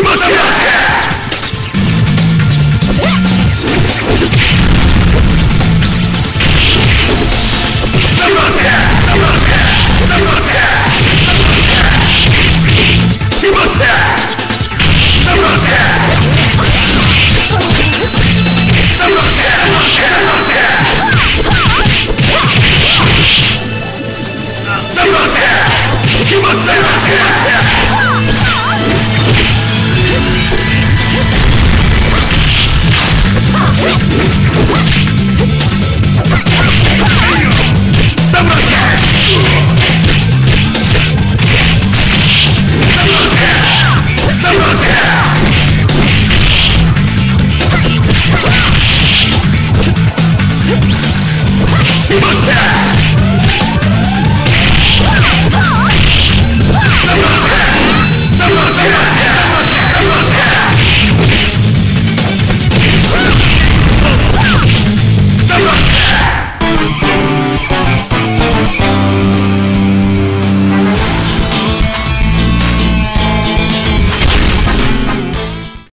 気持ちい。